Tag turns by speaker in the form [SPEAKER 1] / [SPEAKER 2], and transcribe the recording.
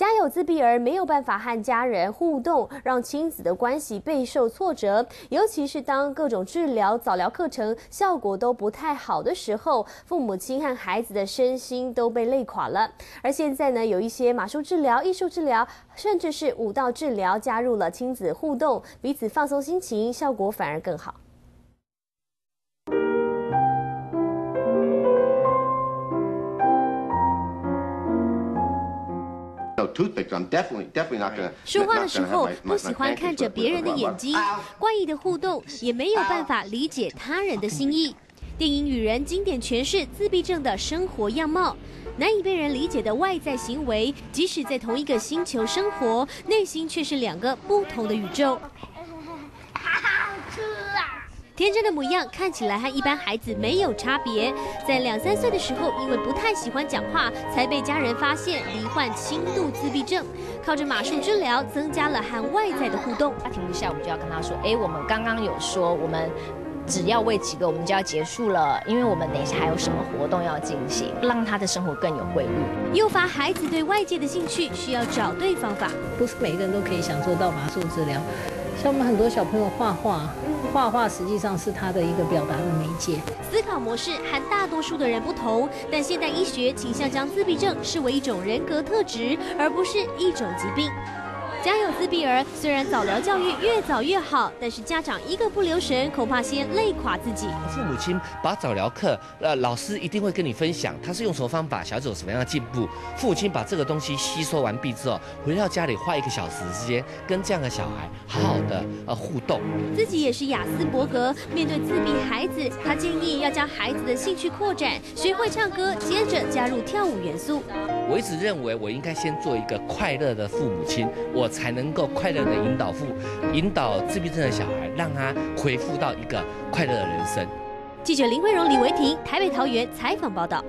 [SPEAKER 1] 家有自闭儿没有办法和家人互动，让亲子的关系备受挫折。尤其是当各种治疗、早疗课程效果都不太好的时候，父母亲和孩子的身心都被累垮了。而现在呢，有一些马术治疗、艺术治疗，甚至是舞蹈治疗加入了亲子互动，彼此放松心情，效果反而更好。说话的时候不喜欢看着别人的眼睛，怪异的互动也没有办法理解他人的心意。电影《女人》经典诠释自闭症的生活样貌，难以被人理解的外在行为，即使在同一个星球生活，内心却是两个不同的宇宙。天真的模样看起来和一般孩子没有差别。在两三岁的时候，因为不太喜欢讲话，才被家人发现罹患轻度自闭症。靠着马术治疗，增加了和外在的互动。
[SPEAKER 2] 他停一下，我们就要跟他说：“哎，我们刚刚有说，我们只要喂几个，我们就要结束了，因为我们等一下还有什么活动要进行，让他的生活更有规律。”
[SPEAKER 1] 诱发孩子对外界的兴趣，需要找对方法。
[SPEAKER 3] 不是每个人都可以享受到马术治疗。像我们很多小朋友画画，画画实际上是他的一个表达的媒介。
[SPEAKER 1] 思考模式和大多数的人不同，但现代医学倾向将自闭症视为一种人格特质，而不是一种疾病。家有自闭儿，虽然早疗教育越早越好，但是家长一个不留神，恐怕先累垮自己。
[SPEAKER 4] 父母亲把早疗课，呃，老师一定会跟你分享，他是用什么方法，小孩子有什么样的进步。父母亲把这个东西吸收完毕之后，回到家里花一个小时时间，跟这样的小孩好好的呃互动。
[SPEAKER 1] 自己也是雅斯伯格，面对自闭孩子，他建议要将孩子的兴趣扩展，学会唱歌，接着加入跳舞元素。
[SPEAKER 4] 我一直认为，我应该先做一个快乐的父母亲，我才能够快乐的引导父，引导自闭症的小孩，让他恢复到一个快乐的人生。
[SPEAKER 1] 记者林慧荣、李维婷，台北桃园采访报道。